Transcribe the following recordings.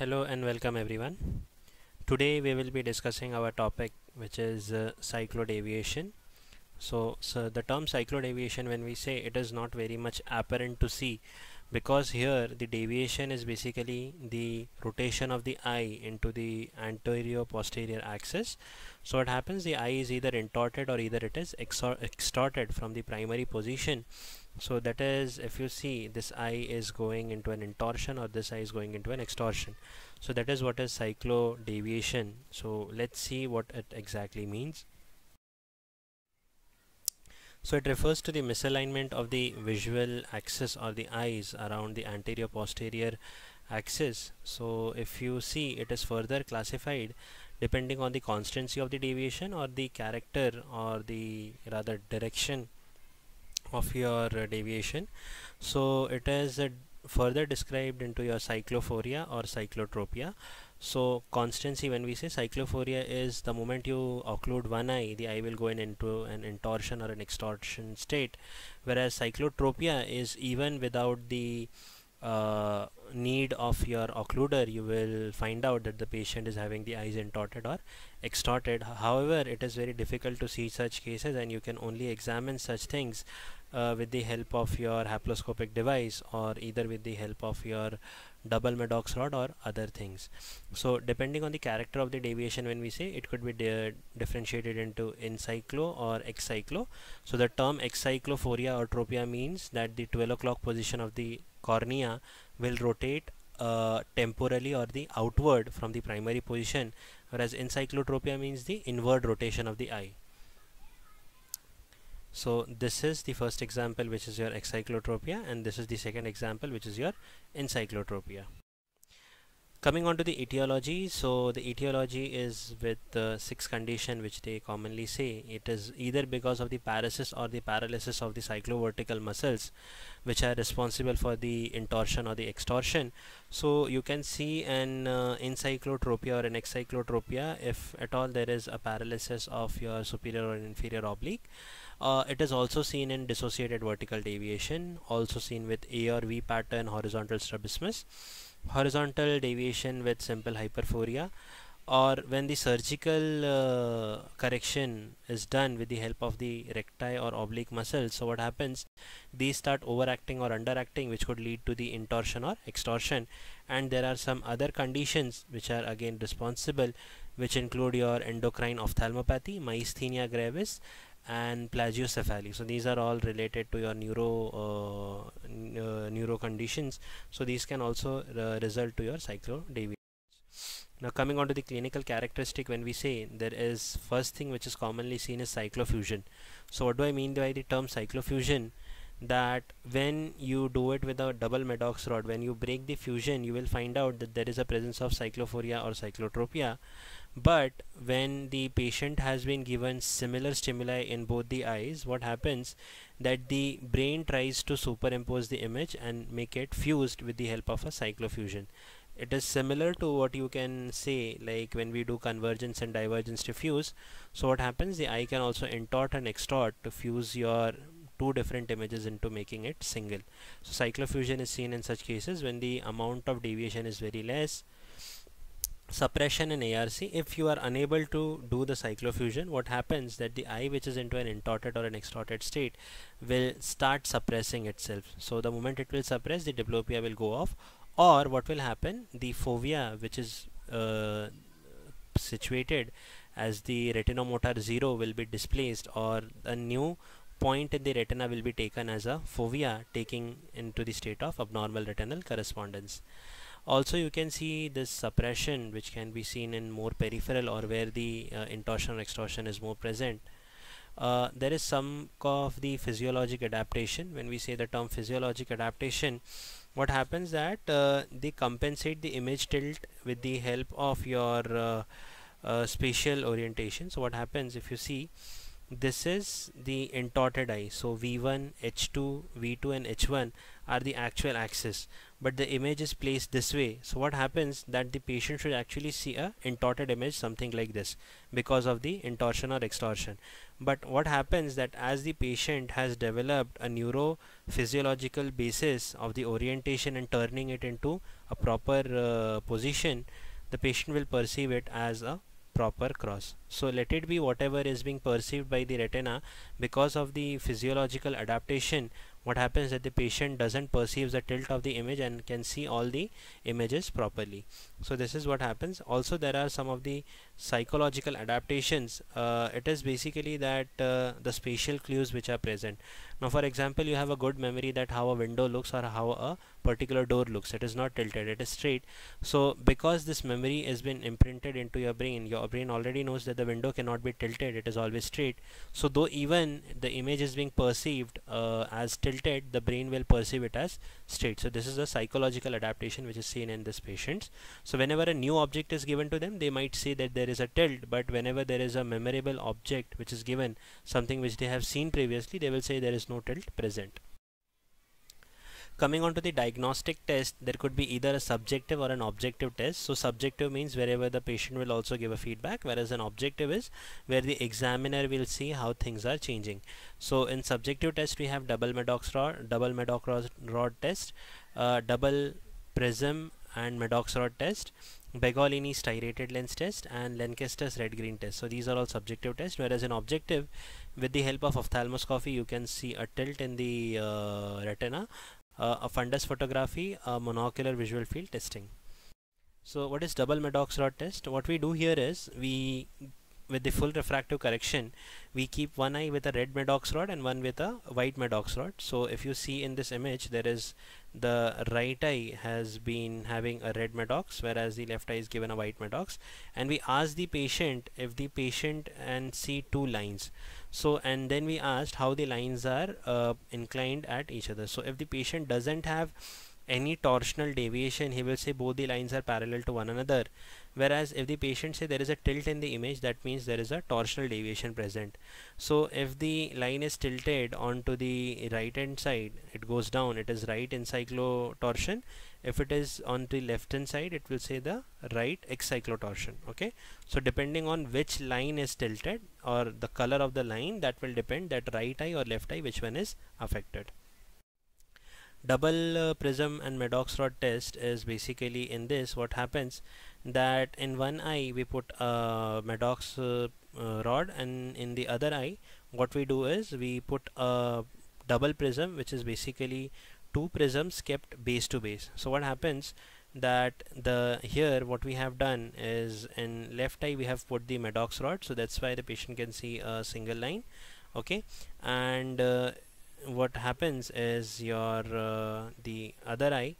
Hello and welcome everyone. Today we will be discussing our topic which is uh, cyclodeviation. So, so the term cyclodeviation when we say it is not very much apparent to see because here the deviation is basically the rotation of the eye into the anterior posterior axis so what happens the eye is either intorted or either it is extorted from the primary position so that is if you see this eye is going into an intorsion or this eye is going into an extorsion so that is what is cyclo deviation so let's see what it exactly means. So it refers to the misalignment of the visual axis or the eyes around the anterior posterior axis. So if you see it is further classified depending on the constancy of the deviation or the character or the rather direction of your uh, deviation. So it is uh, further described into your cyclophoria or cyclotropia so constancy when we say cyclophoria is the moment you occlude one eye the eye will go in into an intorsion or an extorsion state whereas cyclotropia is even without the uh, need of your occluder you will find out that the patient is having the eyes intorted or extorted. However it is very difficult to see such cases and you can only examine such things uh, with the help of your haploscopic device or either with the help of your double Maddox rod or other things. So depending on the character of the deviation when we say it could be differentiated into encyclo or excyclo. So the term excyclophoria or tropia means that the 12 o'clock position of the cornea will rotate uh, temporally or the outward from the primary position whereas encyclotropia means the inward rotation of the eye so this is the first example which is your excyclotropia and this is the second example which is your encyclotropia. Coming on to the etiology so the etiology is with the sixth condition which they commonly say. It is either because of the paresis or the paralysis of the cyclovertical muscles which are responsible for the intorsion or the extorsion so you can see an uh, encyclotropia or an excyclotropia if at all there is a paralysis of your superior or inferior oblique uh, it is also seen in dissociated vertical deviation, also seen with A or V pattern horizontal strabismus, horizontal deviation with simple hyperphoria, or when the surgical uh, correction is done with the help of the recti or oblique muscles. So what happens? These start overacting or underacting which could lead to the intorsion or extorsion and there are some other conditions which are again responsible which include your endocrine ophthalmopathy myasthenia gravis and plagiocephaly so these are all related to your neuro uh, uh, neuro conditions. So these can also uh, result to your cyclodeviations now coming on to the clinical characteristic when we say there is first thing which is commonly seen is cyclofusion. So what do I mean by the term cyclofusion? That when you do it with a double Maddox rod when you break the fusion you will find out that there is a presence of cyclophoria or cyclotropia but when the patient has been given similar stimuli in both the eyes what happens? That the brain tries to superimpose the image and make it fused with the help of a cyclofusion. It is similar to what you can say like when we do convergence and divergence to fuse. So what happens? The eye can also intort and extort to fuse your two different images into making it single. So cyclofusion is seen in such cases when the amount of deviation is very less suppression in ARC if you are unable to do the cyclofusion what happens that the eye which is into an intorted or an extorted state will start suppressing itself. So the moment it will suppress the diplopia will go off or what will happen the fovea which is uh, situated as the retinomotor 0 will be displaced or a new point in the retina will be taken as a fovea taking into the state of abnormal retinal correspondence also you can see this suppression which can be seen in more peripheral or where the uh, intorsion or extorsion is more present. Uh, there is some of the physiologic adaptation. When we say the term physiologic adaptation what happens that uh, they compensate the image tilt with the help of your uh, uh, spatial orientation. So what happens if you see this is the intorted eye. So v1 h2 v2 and h1 are the actual axis. But the image is placed this way. So what happens? That the patient should actually see a intorted image something like this because of the intorsion or extorsion but what happens? That as the patient has developed a neurophysiological basis of the orientation and turning it into a proper uh, position the patient will perceive it as a proper cross. So let it be whatever is being perceived by the retina because of the physiological adaptation what happens is that the patient doesn't perceive the tilt of the image and can see all the images properly. So this is what happens. Also there are some of the psychological adaptations. Uh, it is basically that uh, the spatial clues which are present. Now for example you have a good memory that how a window looks or how a particular door looks. It is not tilted. It is straight. So because this memory has been imprinted into your brain your brain already knows that the window cannot be tilted. It is always straight. So though even the image is being perceived uh, as tilted the brain will perceive it as straight. So this is a psychological adaptation which is seen in this patients. So whenever a new object is given to them they might say that there is a tilt. But whenever there is a memorable object which is given something which they have seen previously they will say there is no tilt present coming on to the diagnostic test there could be either a subjective or an objective test. So subjective means wherever the patient will also give a feedback whereas an objective is where the examiner will see how things are changing. So in subjective test we have double Maddox rod double Maddox rod test uh, double prism and Maddox rod test Bagolini striated lens test and Lancaster's red green test. So these are all subjective tests whereas in objective with the help of ophthalmoscopy you can see a tilt in the uh, retina uh, a fundus photography a monocular visual field testing. So what is double Maddox rod test? What we do here is we with the full refractive correction we keep one eye with a red Maddox rod and one with a white Maddox rod so if you see in this image there is the right eye has been having a red Maddox whereas the left eye is given a white Maddox and we ask the patient if the patient and see two lines so and then we asked how the lines are uh, inclined at each other. So if the patient doesn't have any torsional deviation he will say both the lines are parallel to one another. Whereas if the patient say there is a tilt in the image that means there is a torsional deviation present. So if the line is tilted onto the right hand side it goes down it is right encyclotorsion. If it is on the left hand side it will say the right excyclotorsion okay? So depending on which line is tilted or the color of the line that will depend that right eye or left eye which one is affected. Double uh, prism and Maddox rod test is basically in this what happens that in one eye we put a Maddox uh, uh, rod and in the other eye what we do is we put a double prism which is basically two prisms kept base to base. So what happens that the here what we have done is in left eye we have put the Maddox rod so that's why the patient can see a single line okay? And uh, what happens is your uh, the other eye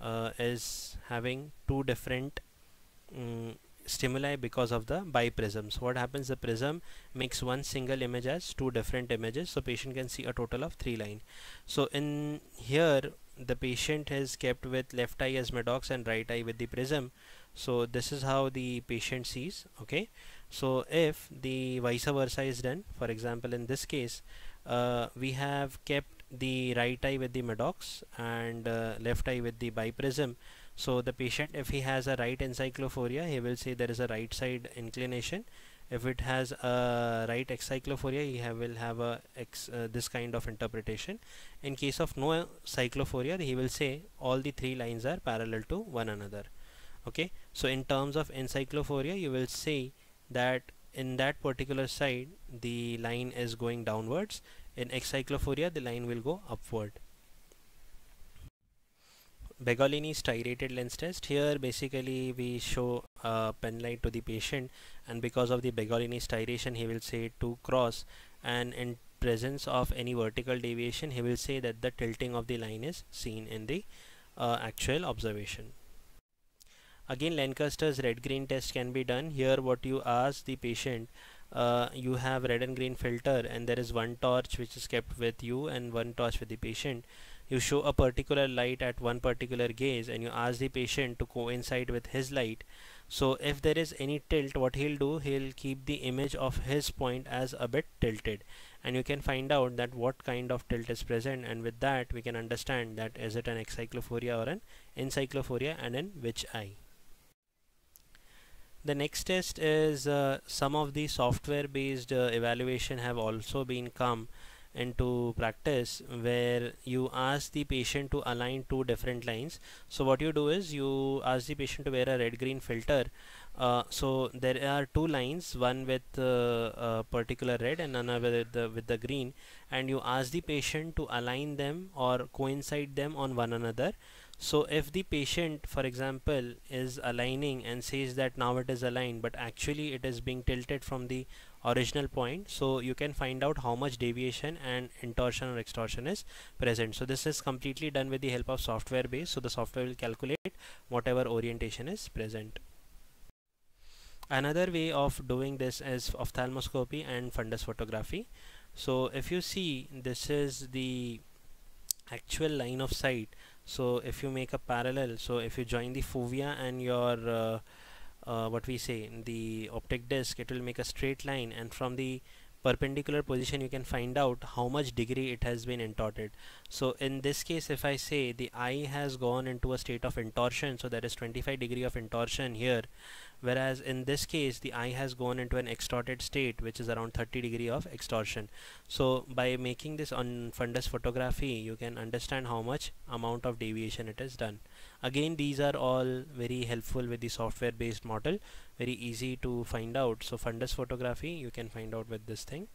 uh, is having two different um, stimuli because of the biprism. So what happens the prism makes one single image as two different images so patient can see a total of three line. So in here the patient is kept with left eye as Maddox and right eye with the prism. So this is how the patient sees okay? So if the vice versa is done for example in this case uh, we have kept the right eye with the Maddox and uh, left eye with the biprism so the patient if he has a right encyclophoria he will say there is a right side inclination if it has a right excyclophoria he have, will have a ex, uh, this kind of interpretation. In case of no cyclophoria he will say all the three lines are parallel to one another. Okay? So in terms of encyclophoria you will see that in that particular side the line is going downwards. In excyclophoria the line will go upward. Bagolini striated lens test. Here basically we show a pen light to the patient and because of the Bagolini striation he will say to cross and in presence of any vertical deviation he will say that the tilting of the line is seen in the uh, actual observation. Again Lancaster's red green test can be done. Here what you ask the patient uh, you have red and green filter and there is one torch which is kept with you and one torch with the patient. You show a particular light at one particular gaze and you ask the patient to coincide with his light so if there is any tilt what he'll do he'll keep the image of his point as a bit tilted and you can find out that what kind of tilt is present and with that we can understand that is it an excyclophoria or an encyclophoria and in which eye. The next test is uh, some of the software based uh, evaluation have also been come into practice where you ask the patient to align two different lines. So what you do is you ask the patient to wear a red green filter. Uh, so there are two lines one with uh, particular red and another with the, with the green and you ask the patient to align them or coincide them on one another. So if the patient for example is aligning and says that now it is aligned but actually it is being tilted from the original point. So you can find out how much deviation and intorsion or extorsion is present. So this is completely done with the help of software base. So the software will calculate whatever orientation is present. Another way of doing this is ophthalmoscopy and fundus photography. So if you see this is the actual line of sight. So if you make a parallel so if you join the fovea and your uh, uh, what we say in the optic disc it will make a straight line and from the perpendicular position you can find out how much degree it has been intorted so in this case if I say the eye has gone into a state of intorsion so there is 25 degree of intorsion here whereas in this case the eye has gone into an extorted state which is around 30 degree of extorsion so by making this on fundus photography you can understand how much amount of deviation it is done again these are all very helpful with the software based model. Very easy to find out. So fundus photography you can find out with this thing.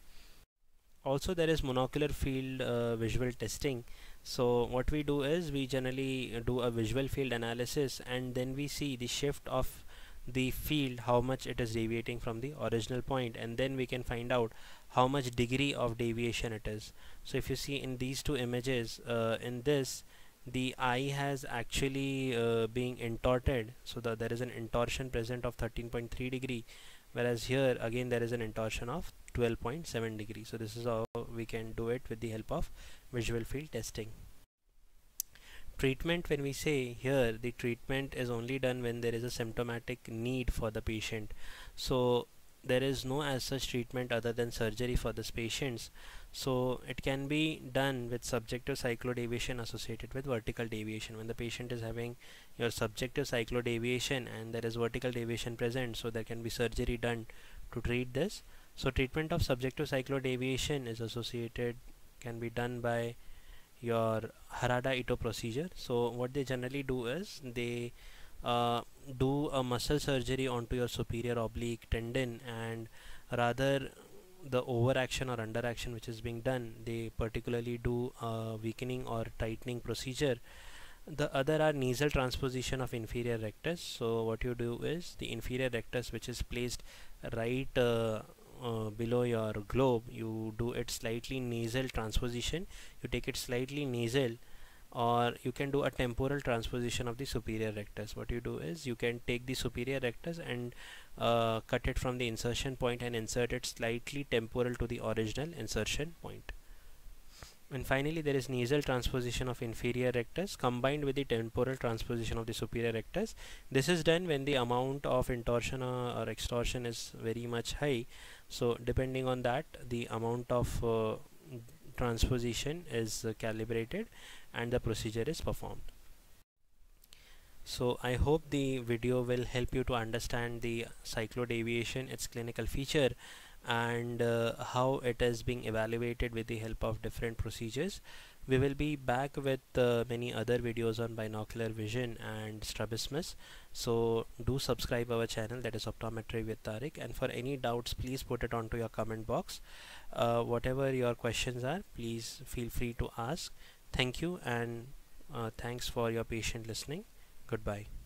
Also there is monocular field uh, visual testing. So what we do is we generally do a visual field analysis and then we see the shift of the field how much it is deviating from the original point and then we can find out how much degree of deviation it is. So if you see in these two images uh, in this the eye has actually uh, being intorted. So the, there is an intorsion present of 13.3 degree whereas here again there is an intorsion of 12.7 degree. So this is how we can do it with the help of visual field testing. Treatment when we say here the treatment is only done when there is a symptomatic need for the patient. So there is no as such treatment other than surgery for these patients. So it can be done with subjective cyclodeviation associated with vertical deviation. When the patient is having your subjective cyclodeviation and there is vertical deviation present so there can be surgery done to treat this. So treatment of subjective cyclodeviation is associated can be done by your Harada Ito procedure. So what they generally do is they uh, do a muscle surgery onto your superior oblique tendon and rather the overaction or underaction which is being done they particularly do a weakening or tightening procedure. The other are nasal transposition of inferior rectus. So what you do is the inferior rectus which is placed right uh, uh, below your globe you do it slightly nasal transposition. You take it slightly nasal or you can do a temporal transposition of the superior rectus. What you do is you can take the superior rectus and uh, cut it from the insertion point and insert it slightly temporal to the original insertion point. And finally there is nasal transposition of inferior rectus combined with the temporal transposition of the superior rectus. This is done when the amount of intorsion uh, or extorsion is very much high. So depending on that the amount of uh, transposition is calibrated and the procedure is performed. So I hope the video will help you to understand the cyclodeviation its clinical feature and uh, how it is being evaluated with the help of different procedures we will be back with uh, many other videos on binocular vision and strabismus. So do subscribe our channel that is optometry with Tarik and for any doubts please put it onto your comment box. Uh, whatever your questions are please feel free to ask. Thank you and uh, thanks for your patient listening. Goodbye